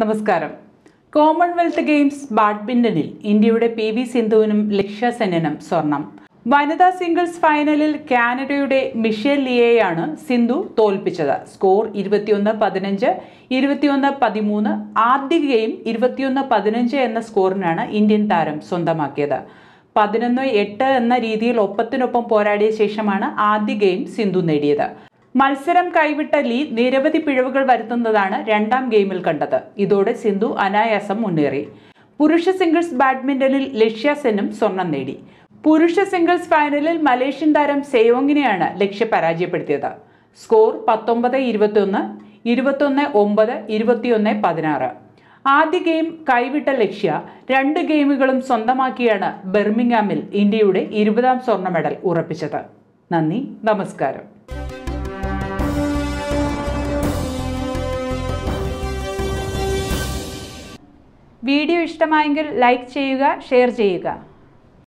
നമസ്കാരം. Commonwealth games ബാഡ്മിന്റണിൽ ഇന്ത്യയുടെ പി വി സിന്ധുവിനും ലക്ഷ്യ സെന്നിനും സ്വർണം. വനിതാ സിംഗിൾസ് ഫൈനലിൽ കാനഡയുടെ മിഷേൽ ലിയെയാണ് സിന്ധു തോൽപ്പിച്ചത്. സ്കോർ ഇരുപത്തിയൊന്ന് പതിനഞ്ച് ഇരുപത്തിയൊന്ന് പതിമൂന്ന് ആദ്യ ഗെയിം ഇരുപത്തിയൊന്ന് പതിനഞ്ച് എന്ന സ്കോറിനാണ് ഇന്ത്യൻ താരം സ്വന്തമാക്കിയത്. പതിനൊന്ന് എട്ട് എന്ന രീതിയിൽ ഒപ്പത്തിനൊപ്പം പോരാടിയ ശേഷമാണ് ആദ്യ ഗെയിം സിന്ധു നേടിയത്. മത്സരം കൈവിട്ട ലീ നിരവധി പിഴവുകൾ വരുത്തുന്നതാണ് രണ്ടാം ഗെയിമിൽ കണ്ടത്. ഇതോടെ സിന്ധു അനായാസം മുന്നേറി. പുരുഷ സിംഗിൾസ് ബാഡ്മിന്റണിൽ ലക്ഷ്യ സെന്നും സ്വർണം നേടി. പുരുഷ സിംഗിൾസ് ഫൈനലിൽ മലേഷ്യൻ താരം സേവോങ്ങിനെയാണ് ലക്ഷ്യ പരാജയപ്പെടുത്തിയത്. സ്കോർ പത്തൊമ്പത് ഇരുപത്തിയൊന്ന് ഇരുപത്തൊന്ന് ഒമ്പത് ഇരുപത്തിയൊന്ന് പതിനാറ്. ആദ്യ ഗെയിം കൈവിട്ട ലക്ഷ്യ രണ്ട് ഗെയിമുകളും സ്വന്തമാക്കിയാണ് ബെർമിംഗാമിൽ ഇന്ത്യയുടെ ഇരുപതാം സ്വർണ മെഡൽ ഉറപ്പിച്ചത്. നന്ദി നമസ്കാരം. വീഡിയോ ഇഷ്ടമായെങ്കിൽ ലൈക്ക് ചെയ്യുക ഷെയർ ചെയ്യുക.